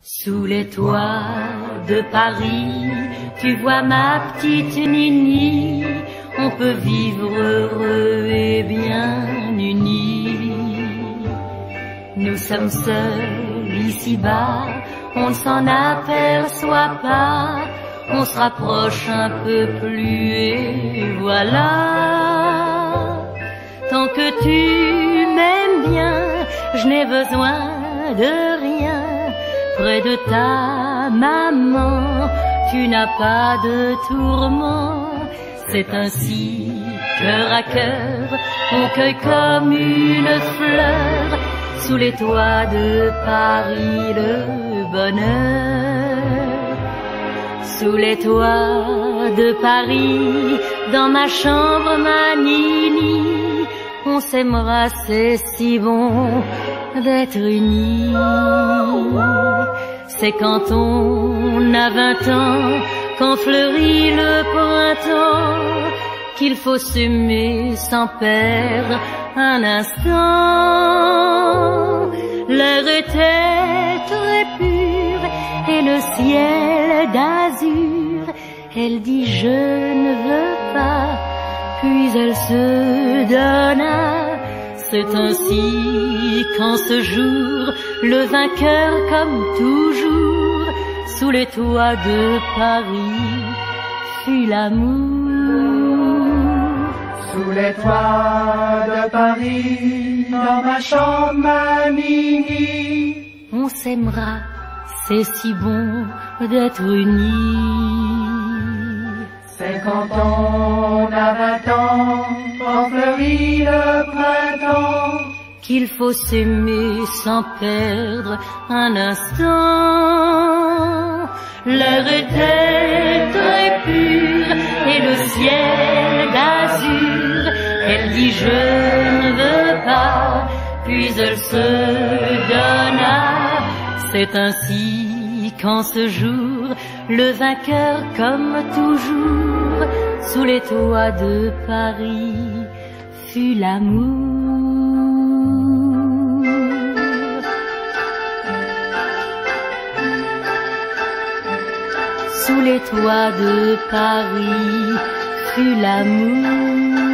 Sous les toits de Paris, tu vois ma petite Nini, on peut vivre heureux et bien unis. Nous sommes seuls ici-bas, on ne s'en aperçoit pas, on se rapproche un peu plus et voilà. Tant que tu m'aimes bien, je n'ai besoin de rien près de ta maman, tu n'as pas de tourment. C'est ainsi, cœur à cœur, on cueille comme une fleur sous les toits de Paris le bonheur. Sous les toits de Paris, dans ma chambre, ma nini, on s'aimera, c'est si bon d'être unis. C'est quand on a vingt ans, quand fleurit le printemps, qu'il faut s'aimer sans perdre un instant. L'air était très pur et le ciel d'azur. Elle dit je ne veux pas, puis elle se donna. C'est ainsi qu'en ce jour, le vainqueur comme toujours, sous les toits de Paris, fut l'amour. Sous les toits de Paris, dans ma chambre, On s'aimera, c'est si bon d'être unis. c'est quand on a vingt ans, quand fleurit le qu'il faut s'aimer sans perdre un instant. L'air était très pur et le ciel d'azur. Elle dit je ne veux pas, puis elle se donna. C'est ainsi qu'en ce jour, le vainqueur comme toujours, sous les toits de Paris, fut l'amour. Sous les toits de Paris fut l'amour.